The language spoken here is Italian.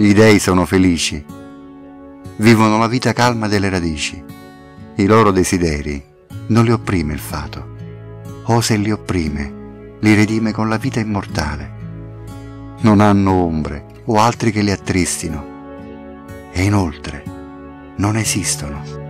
Gli dei sono felici, vivono la vita calma delle radici. I loro desideri non li opprime il fato, o se li opprime, li redime con la vita immortale. Non hanno ombre o altri che li attristino, e inoltre non esistono.